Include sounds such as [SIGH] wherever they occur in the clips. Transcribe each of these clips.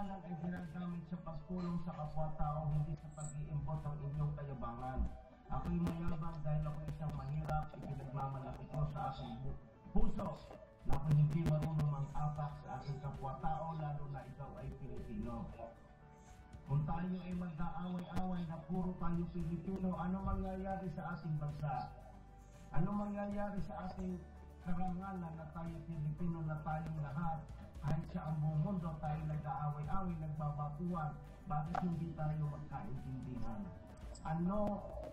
karangalan ay ginagamit sa pagtulong sa kapwa-tao, hindi sa pag-iimbot ng inyong kayabangan. Ako'y mayabang dahil ako isang mahirap, ipinagmamalaki ko sa aking puso na ako hindi marunong mang-apak sa aking kapwa-tao, lalo na ikaw ay Pilipino. Kung tayo ay mag-aaway-away na puro tayo Pilipino, ano mangyayari sa ating bansa? Ano mangyayari sa ating karangalan na tayo Pilipino na tayong lahat? Kahit sa ang mundo tayo nag-aaway-away, nagbabatuan, bakit hindi tayo magkaintindihan? Ano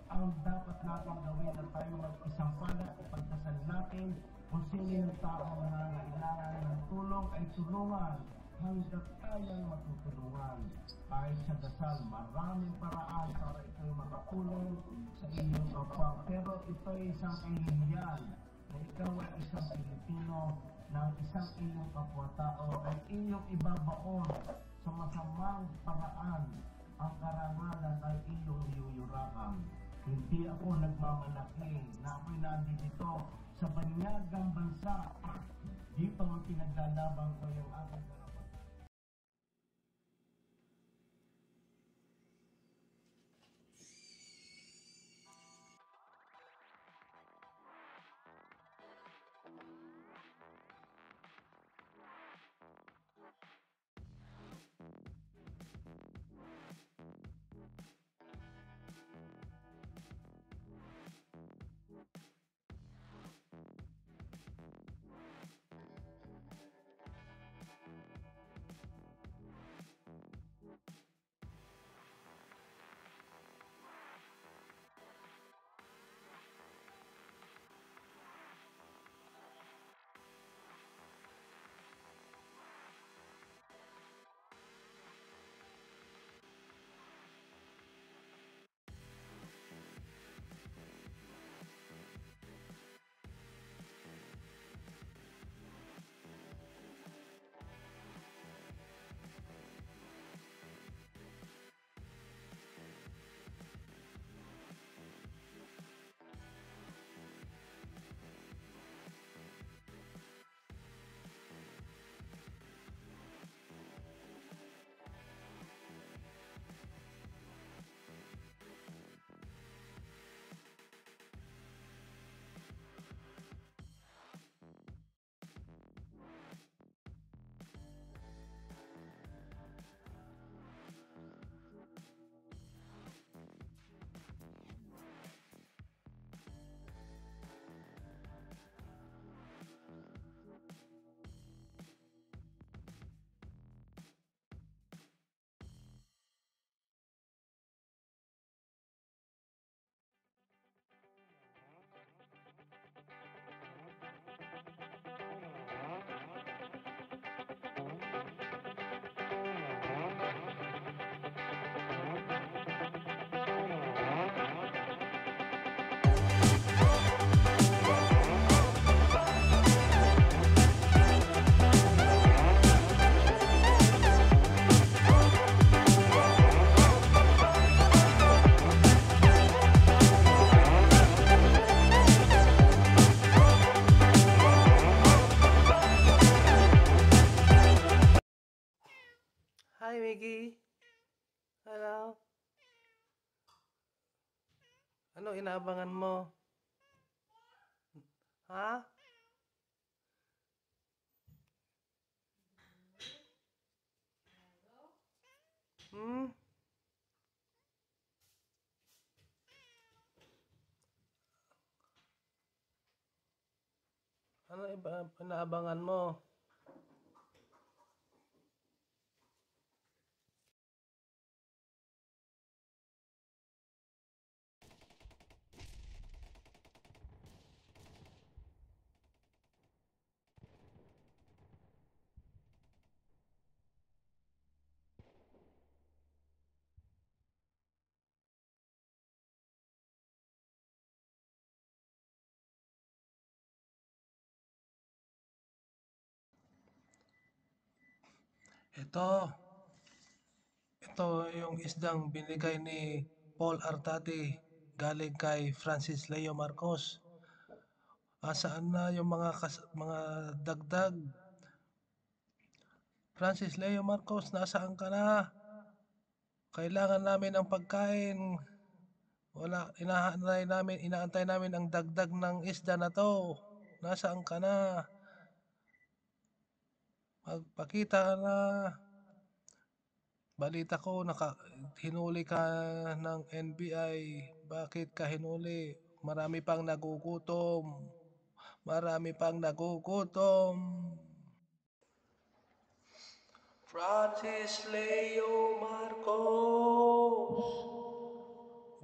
ang dapat natin gawin na tayo mag-isang pala ipagdasal natin kung sino yung tao na nangailangan ng tulong ay tulungan hanggat kayang matutulungan. Kahit sa dasal, maraming paraan para ito'y makatulong sa inyong kapwa. Pero ito'y isang kahihiyan na ikaw ay isang Pilipino ang isang inyong kapwa-tao ay inyong ibabaon sa masamang paraan ang karangalan ay iyong niyuyurakan. Hindi ako nagmamalaki na ako'y nandito sa banyagang bansa. Dito ang pinaglalaban ko yung aking Hello. Ano inaabangan mo? Ha? Hmm? Ano iba inaabangan mo? Ito. Ito yung isdang binigay ni Paul Artati galing kay Francis Leo Marcos. Ah, saan na yung mga kas- mga dagdag Francis Leo Marcos, nasaan ka na? Kailangan namin ng pagkain. Wala, inaantay namin, inaantay namin ang dagdag ng isda na to. Nasaan ka na? Magpakita na. Balita ko, naka, hinuli ka ng NBI. Bakit ka hinuli? Marami pang nagugutom. Marami pang nagugutom. Francis Leo Marcos.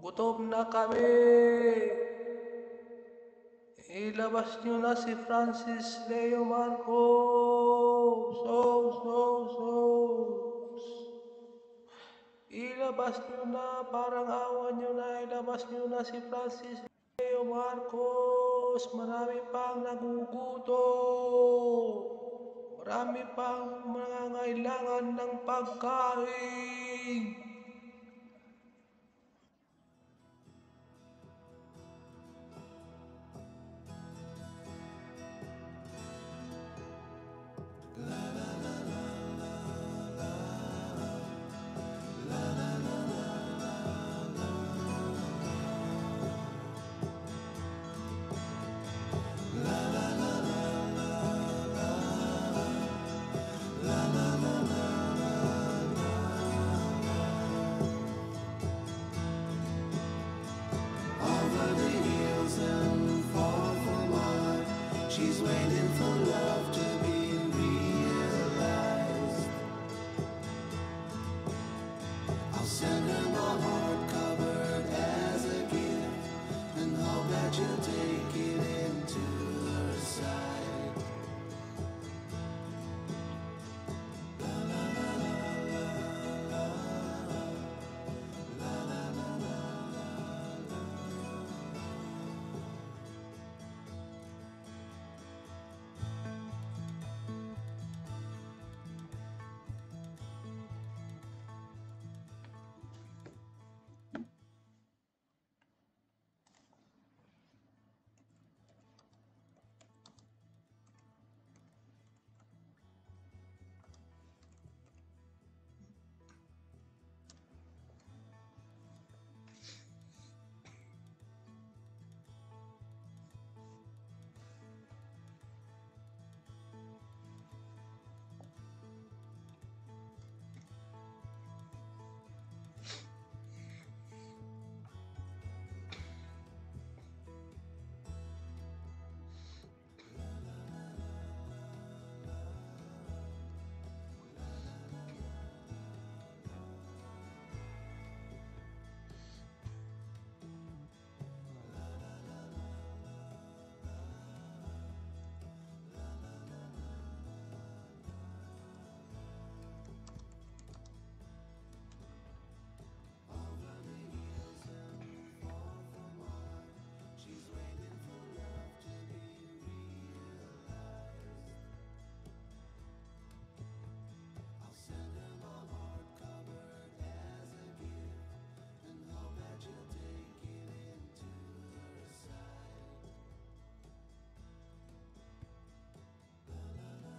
Gutom na kami. Ilabas niyo na si Francis Leo Marcos. Oh, so, so. Ilabas niyo na, parang awan niyo na, ilabas niyo na si Francis Leo Marcos. Marami pang nagugutom. Marami pang nangangailangan ng pagkain.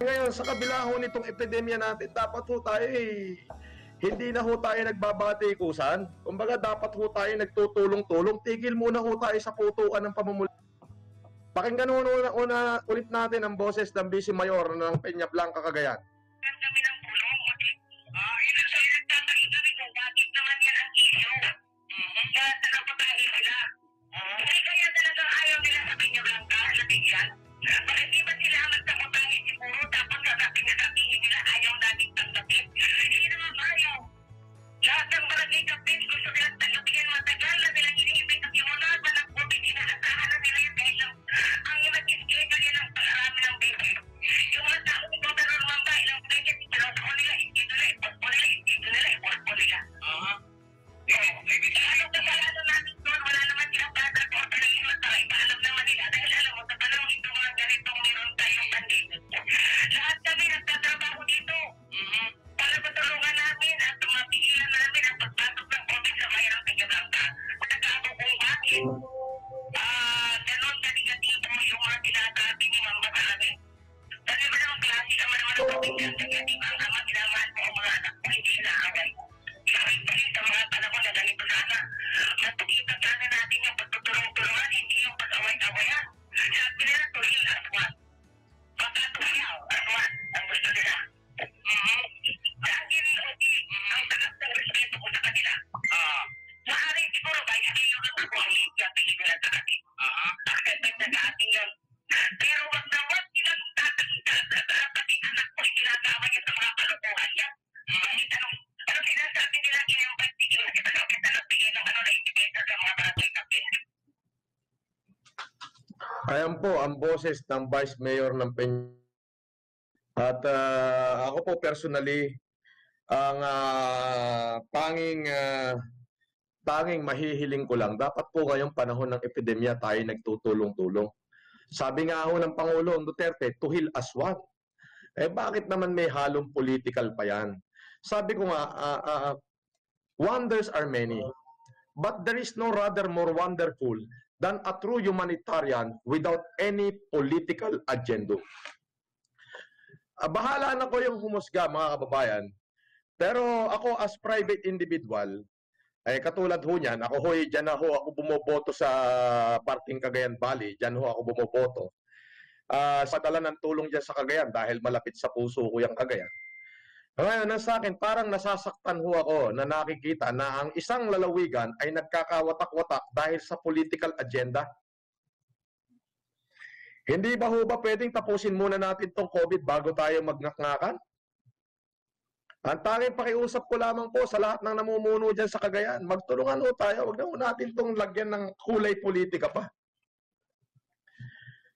Ngayon, sa kabila ho nitong epidemya natin, dapat ho tayo eh, hindi na ho tayo nagbabatikusan. Kumbaga, dapat ho tayo nagtutulong-tulong. Tigil muna ho tayo sa putukan ng pamumuli. Pakinggan ho una, una ulit natin ang boses ng Vice Mayor ng Peña Blanca, Cagayan. Kami much. Ang boses ng Vice Mayor ng Peña. At ah, ako po personally, ang ah, tanging ah, tanging mahihiling ko lang, dapat po ngayong panahon ng epidemya tayo nagtutulong-tulong. Sabi nga ho ng Pangulo Duterte, tuhil aswang. Eh bakit naman may halong political pa yan? Sabi ko nga, ah, ah, wonders are many, but there is no rather more wonderful than a true humanitarian without any political agenda. Ah, bahala na ko yung humusga mga kababayan. Pero ako as private individual, ay katulad ho niyan, ako ho, dyan na ho ako bumoboto sa parting Cagayan Valley, dyan ho ako bumoboto. Ah, sa dala ng tulong dyan sa Cagayan dahil malapit sa puso ko yung Cagayan. Ngayon, ang sa akin, parang nasasaktan ho ako na nakikita na ang isang lalawigan ay nagkakawatak-watak dahil sa political agenda. Hindi ba ho ba pwedeng tapusin muna natin tong COVID bago tayo magnaknakan? Ang tanging pakiusap ko lamang po sa lahat ng namumuno dyan sa Cagayan, magtulungan ho tayo, huwag na ho natin tong lagyan ng kulay politika pa.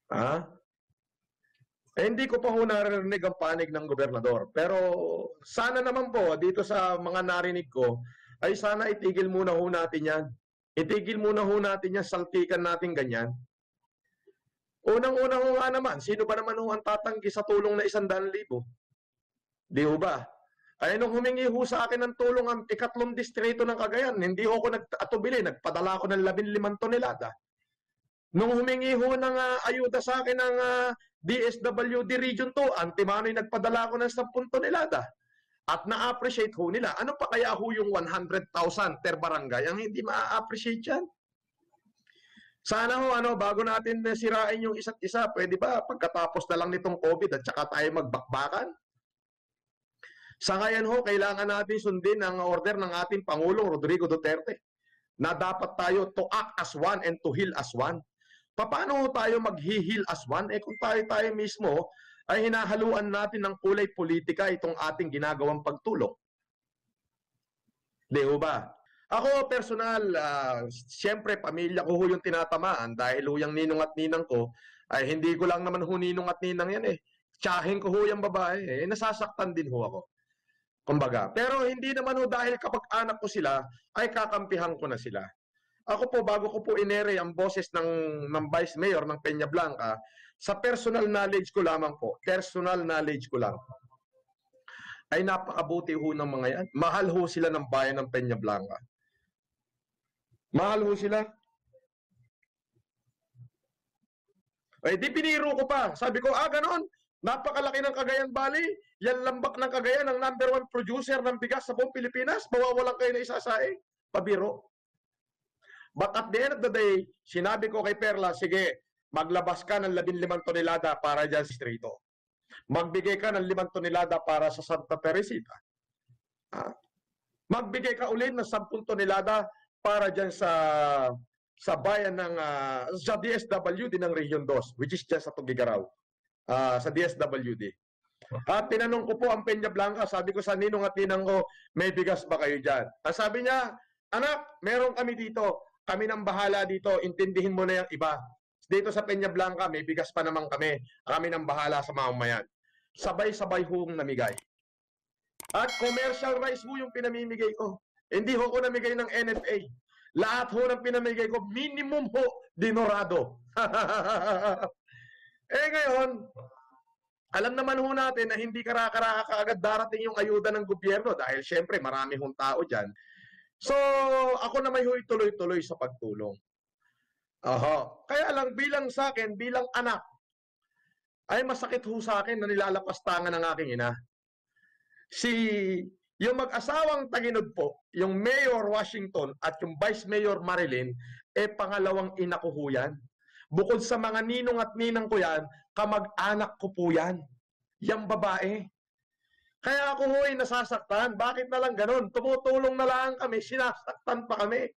Ha? Eh, hindi ko pa ho narinig ang panig ng gobernador. Pero sana naman po, dito sa mga narinig ko, ay sana itigil muna ho natin yan. Itigil muna ho natin yan, saltikan natin ganyan. Unang-una nga naman, sino ba naman ho ang tatanggi sa tulong na isang daan libo? Di ho ba? Ay nung humingi ho sa akin ng tulong ang ikatlong distrito ng Cagayan, hindi ho ako nagtatubili, nagpadala ako ng 15 tonelada. Nung humingi ho ng ah, ayuda sa akin ng ah, DSWD Region 2, Antimano'y nagpadala ako ng 10 tonelada. At na-appreciate ho nila. Ano pa kaya ho yung 100,000 per barangay ang hindi ma-appreciate yan? Sana ho, ano, bago natin sirain yung isa't isa, pwede ba pagkatapos na lang nitong COVID at saka tayo magbakbakan? Sa ngayon ho, kailangan natin sundin ang order ng ating Pangulong Rodrigo Duterte na dapat tayo to act as one and to heal as one. Paano tayo mag-heal as one? Eh kung tayo tayo mismo ay hinahaluan natin ng kulay politika itong ating ginagawang pagtulong. Di ba? Ako personal, ah, siyempre pamilya ko ho yung tinatamaan dahil ho yung ninong at ninang ko ay hindi ko lang naman ho ninong at ninang yan eh. Tsahin ko ho yung babae eh. Nasasaktan din ho ako. Kumbaga. Pero hindi naman ho dahil kapag anak ko sila, ay kakampihan ko na sila. Ako po, bago ko po inere ang boses ng, ng Vice Mayor ng Peña Blanca, sa personal knowledge ko lamang po, personal knowledge ko lang, ay napakabuti ho ng mga yan. Mahal ho sila ng bayan ng Peña Blanca. Mahal ho sila. Eh, di piniro ko pa. Sabi ko, ah, ganon. Napakalaki ng Cagayan Valley. Yan lambak ng Cagayan, ang number one producer ng bigas sa buong Pilipinas. Mawawalan kayo na isasaing. Pabiro. But at the end of the day, sinabi ko kay Perla, sige, maglabas ka ng 15 tonelada para dyan sa strito. Magbigay ka ng 5 tonelada para sa Santa Teresita. Ah. Magbigay ka ulit ng 10 tonelada para dyan sa sa bayan ng ah, sa DSWD ng Region 2, which is dyan sa Tugigaraw. Ah, sa DSWD. At tinanong ko po ang Peña Blanca, sabi ko sa ninong at ninang ko, may bigas ba kayo dyan? Ang sabi niya, anak, meron kami dito. Kami nang bahala dito, intindihin mo na yung iba. Dito sa Peña Blanca, may bigas pa naman kami. Kami nang bahala sa mamamayan. Sabay-sabay hong namigay. At commercial rice ho yung pinamimigay ko. Hindi ho ko namigay ng NFA. Lahat ho ng pinamigay ko, minimum ho, dinorado. [LAUGHS] eh ngayon, alam naman ho natin na hindi karakaraka kaagad darating yung ayuda ng gobyerno dahil syempre marami hong tao dyan. So, ako na may huy tuloy-tuloy sa pagtulong. Aha. Kaya lang bilang sa akin, bilang anak, ay masakit ho sa akin na nilalapastangan ng aking ina. Si yung mag-asawang Taginod po, yung Mayor Washington at yung Vice Mayor Marilyn, eh pangalawang ina ko ho yan. Bukod sa mga ninong at ninang ko yan, kamag-anak ko po yan. Yang babae. Kaya ako ho nasasaktan. Bakit na lang ganun? Tumutulong na lang kami, sinasaktan pa kami.